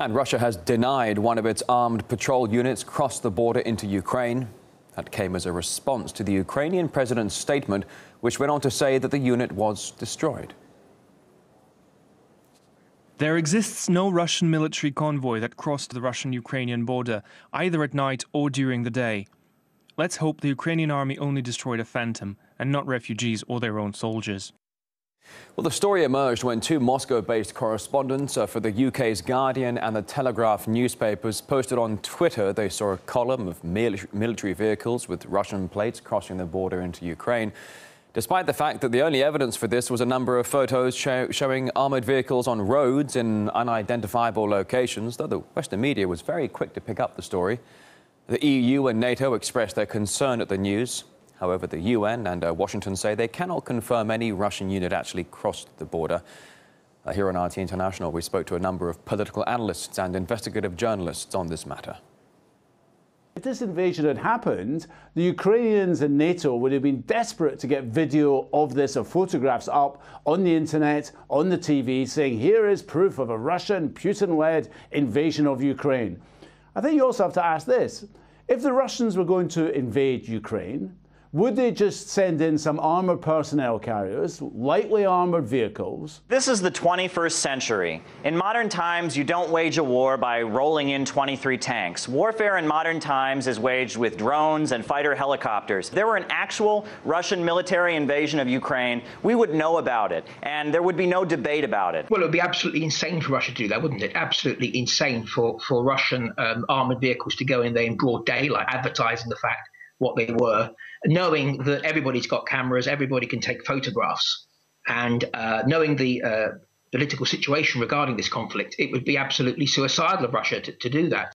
And Russia has denied one of its armed patrol units crossed the border into Ukraine. That came as a response to the Ukrainian president's statement, which went on to say that the unit was destroyed. There exists no Russian military convoy that crossed the Russian Ukrainian border, either at night or during the day. Let's hope the Ukrainian army only destroyed a phantom and not refugees or their own soldiers. Well, the story emerged when two Moscow-based correspondents uh, for the UK's Guardian and the Telegraph newspapers posted on Twitter they saw a column of military vehicles with Russian plates crossing the border into Ukraine. Despite the fact that the only evidence for this was a number of photos show showing armoured vehicles on roads in unidentifiable locations, though the Western media was very quick to pick up the story. The EU and NATO expressed their concern at the news. However, the UN and uh, Washington say they cannot confirm any Russian unit actually crossed the border. Uh, here on RT International, we spoke to a number of political analysts and investigative journalists on this matter. If this invasion had happened, the Ukrainians and NATO would have been desperate to get video of this or photographs up on the internet, on the TV, saying here is proof of a Russian, Putin led invasion of Ukraine. I think you also have to ask this if the Russians were going to invade Ukraine, would they just send in some armored personnel carriers, lightly armored vehicles? This is the 21st century. In modern times, you don't wage a war by rolling in 23 tanks. Warfare in modern times is waged with drones and fighter helicopters. If there were an actual Russian military invasion of Ukraine, we would know about it, and there would be no debate about it. Well, it would be absolutely insane for Russia to do that, wouldn't it? Absolutely insane for, for Russian um, armored vehicles to go in there in broad daylight, advertising the fact what they were, knowing that everybody's got cameras, everybody can take photographs, and uh, knowing the uh, political situation regarding this conflict, it would be absolutely suicidal of Russia to, to do that.